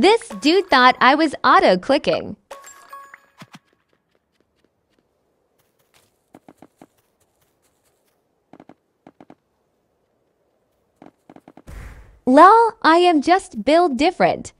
This dude thought I was auto-clicking. Lol, I am just built different.